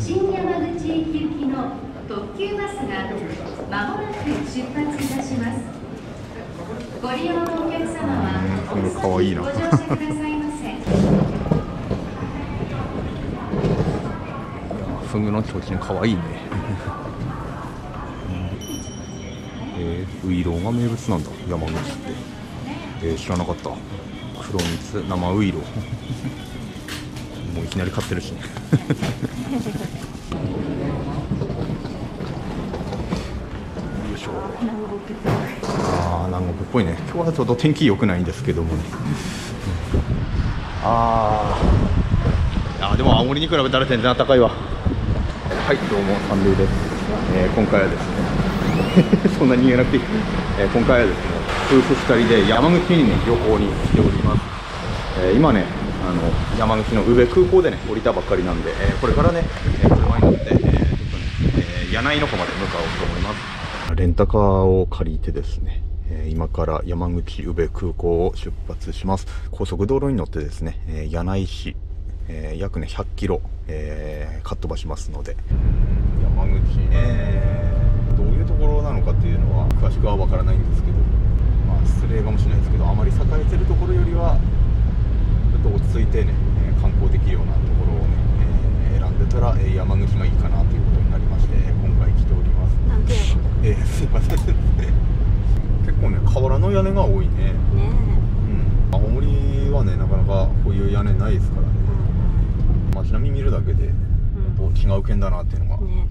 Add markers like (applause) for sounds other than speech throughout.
新山口駅行きの特急バスがまもなく出発いたします。ご利用のお客様はおうんかわいいな。ご乗車くださいませフグの提灯かわいいね。(laughs) えー、ウイローが名物なんだ。山口って。えー、知らなかった。黒蜜生ウイローもう。いきなり買ってるし。ねよいしょ。ああ南国っぽいね。今日はちょっと天気良くないんですけども。ねあー。あーでも青森に比べたら全然暖かいわ。はいどうもサンデーです、えー今回はですね。(laughs) そんなに言えなくていい、えー今回はですね夫婦2人で山口にね旅行に来ております、えー今ねあの山口の宇部空港でね降りたばっかりなんで、えーこれからね、えー車に乗って、えーちょっとねえー柳井の方まで向かおうと思います。レンタカーを借りてですねえー今から山口宇部空港を出発します。高速道路に乗ってですね、えー柳井市、えー約ね100キロ、えーかっ飛ばしますので。山口ねどういうところなのかっていうのは詳しくは分からないんですけどまあ失礼かもしれないですけどあまり栄えてるところよりはちょっと落ち着いてね、えー観光できるようなところをね、ら、えー山口がいいかなということになりまして今回来ております。なんでやろえー、すいません結構ね瓦の屋根が多いね。ねうん。青森はねなかなかこういう屋根ないですからね。え、街並み見るだけでうん。違う県だなっていうのが、ね。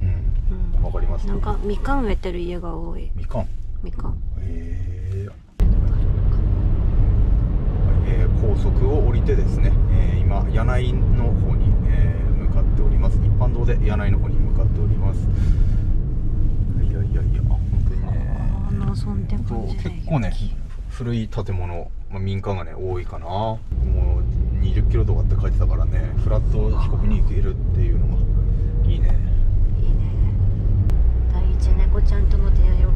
うん、わかります。なんかみかん植えてる家が多い。みかん？みかん。へええー高速を降りてですね、えー今柳井の方に、えー向かっております一般道で柳井の方に向かっております。いやいやいや本当にね。結構ね古い建物、まあ、民家がね多いかな。もう20キロとかって書いてたからねフラット四国に行けるっていうのがいいね。いいね。第一猫ちゃんとの出会いを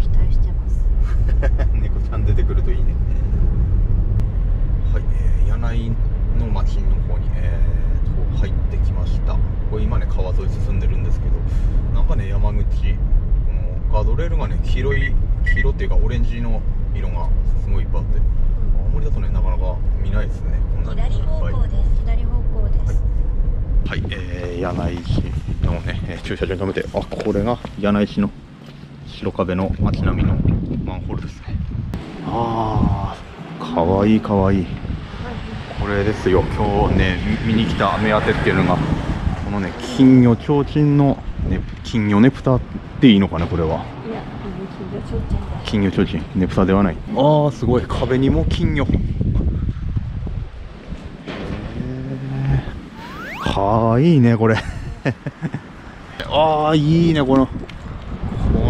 ンジの色がすごいいっぱいあって。青森だとねなかなか見ないですね。こんなにいっぱい。左方向です。はい、えー、柳井市のね、えー駐車場に止めて、あ、これが柳井市の白壁の街並みのマンホールですね。あー、かわいいかわいい。これですよ、今日ね、見見に来た目当てっていうのが、このね、金魚提灯の、ね、金魚ねぷたっていいのかな、これは。金魚ちょうちんだ金魚提灯、ねぷたではない。あー、すごい、壁にも金魚。かわいいねこれ。ああいいねこの。こ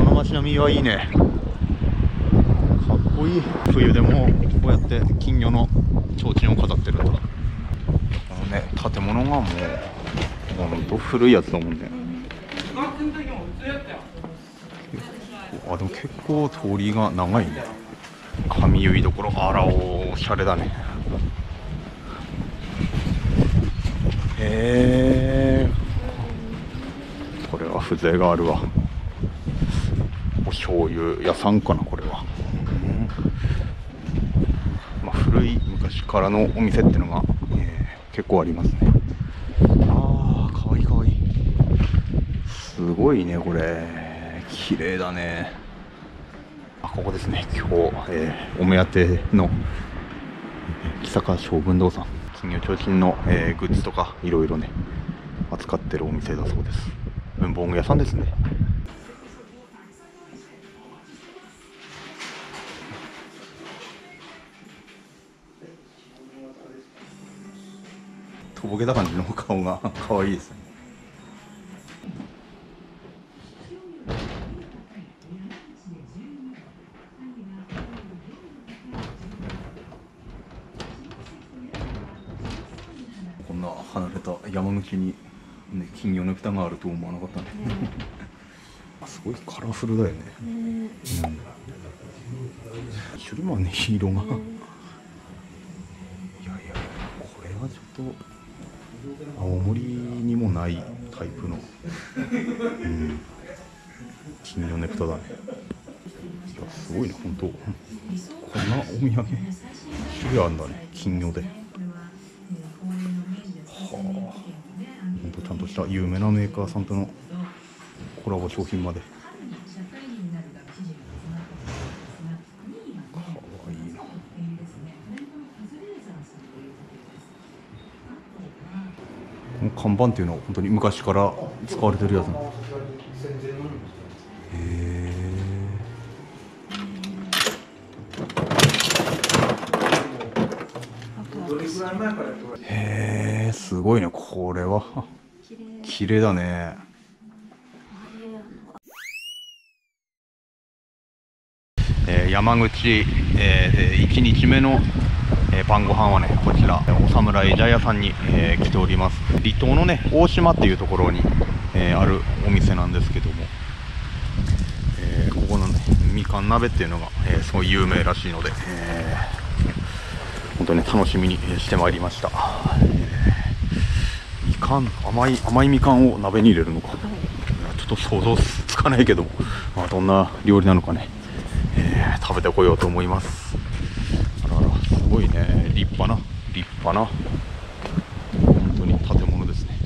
の街並みはいいね。かっこいい。冬でもこうやって金魚の提灯を飾ってるんだこのね建物がもうほんと古いやつだもんねあでも結構通りが長いね。髪結いどころあらおしゃれだね。へえ。これは風情があるわ。お醤油屋さんかなこれは、うん。まあ、古い昔からのお店っていうのが、えー結構ありますね。ああかわいいかわいい。すごいねこれ綺麗だね。あここですね。今日、えーお目当ての木坂将軍堂さん。金魚提灯の、えーグッズとかいろいろね扱ってるお店だそうです。文房具屋さんですね。とぼけた感じの顔が (laughs) 可愛いですねこんな離れに、ね、金魚の蓋があると思わなかったね。あ (laughs) すごいカラフルだよね、うん、種類もあるね色が、いやいやこれはちょっと青森にもないタイプの、うん、金魚ねぷただね。いやすごいね本当。こんなお土産？種類あるんだね金魚で当ちゃんとした有名なメーカーさんとのコラボ商品まで。かわいいな。この看板っていうのは本当に昔から使われてるやつなの？へえへえすごいねこれは。綺麗だね。えー山口、え1日目の、えー晩ご飯はねこちらお侍茶屋さんに、えー来ております。離島のね大島っていうところに、えーあるお店なんですけども、えーここのねみかん鍋っていうのが、えーすごい有名らしいので、えー本当に楽しみにしてまいりました、えーみかん甘い甘いみかんを鍋に入れるのか、い。やちょっと想像つかないけども、まあ、どんな料理なのかね、えー食べてこようと思います。あらあらすごいね。立派な立派な。本当に建物ですね。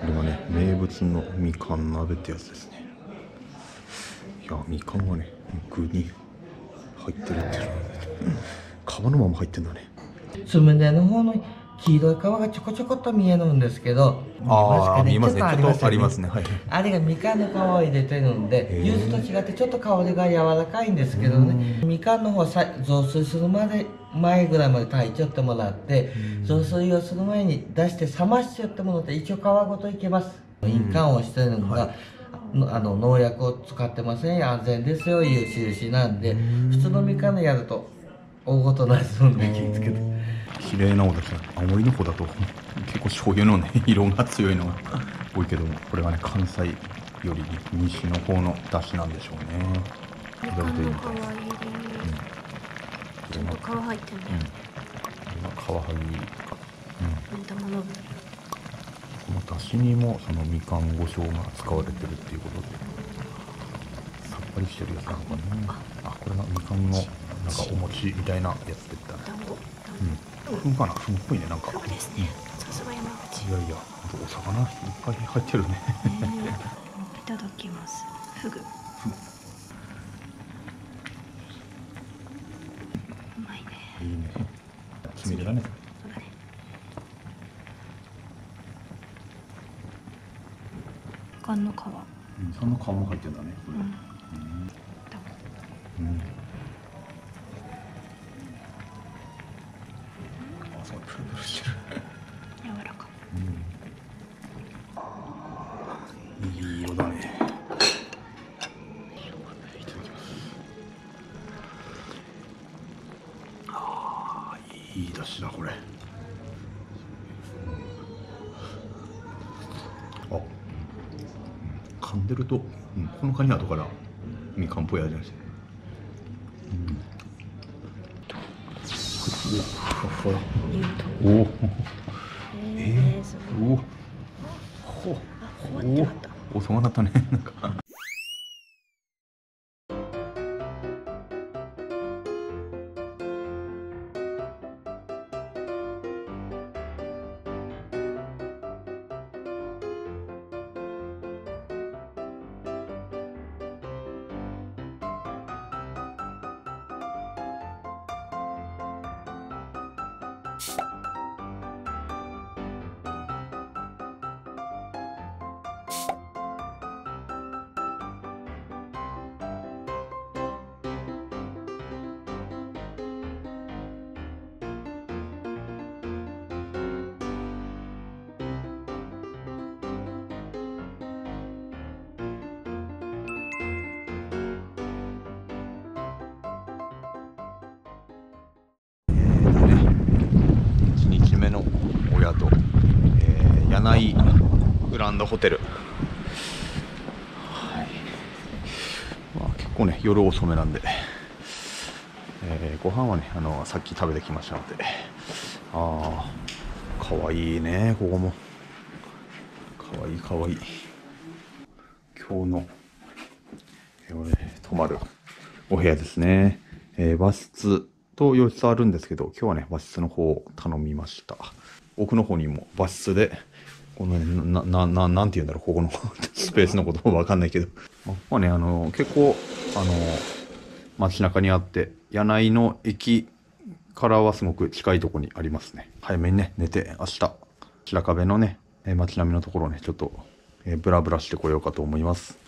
これがね名物のみかん鍋ってやつですねいやみかんがね具に入ってるっていう皮のまま入ってんだね。つむねの方の黄色い皮がちょこちょこっと見えるんですけどああ見えますね。ちょっとありよますね。はい。あれがみかんの皮を入れてるんでへー。柚子と違ってちょっと香りが柔らかいんですけどね。みかんの方さ雑炊するまで前ぐらいまで炊いちゃってもらって雑炊をする前に出して冷ましちゃってもらって一応皮ごといけます。印鑑をしてるのが、のあの農薬を使ってませんよ安全ですよいう印なんで普通のみかんのやると大ごとなりするんで気をつけて。綺麗なお出汁青森の方だと結構醤油のね (laughs) 色が強いのが多いけどもこれがね関西より西の方の出汁なんでしょうね。み食べるといいみたい。かんの皮入りちゃんと皮入ってんだよねこれがカワハギか。うん。煮たものこの出汁にもそのみかん胡椒が使われてるっていうことでさっぱりしてるやつなのかな。あ。これがみかんのなんかお餅みたいなやつって言ったねうん。ふんかな。ふんっぽいねなんか。団子ですね。さすが山口。いやいやお魚いっぱい入ってるね。いただきます。フグ。うまいね。いいね。つみれだねそうだねみかんの皮うんその皮も入ってんだねこれ。うん。うん。あすごいプルプルしてる子柔らか。いい色だねいただきます。あーいい出汁だこれんでると、うん、このカニ後からみかんっぽい味がして。うん。おふわふわ言うとおおえー、すごいおおほあほわってなった。お遅くなったね。なんか you ランドホテル、はい。結、構ね夜遅めなんで、えーご飯はねあのさっき食べてきましたので。ああかわいいねここも。かわいいかわい。い今日の、えー泊まるお部屋ですね、えー和室と洋室あるんですけど今日はね和室の方を頼みました。奥の方にも和室でこのねなななんて言うんだろうここの (laughs) スペースのこともわかんないけど。まあここはねあの結構あの街中にあって柳井の駅からはすごく近いところにありますね。早めにね寝て明日白壁のね街並みのところをねちょっと、えーブラブラしてこようかと思います。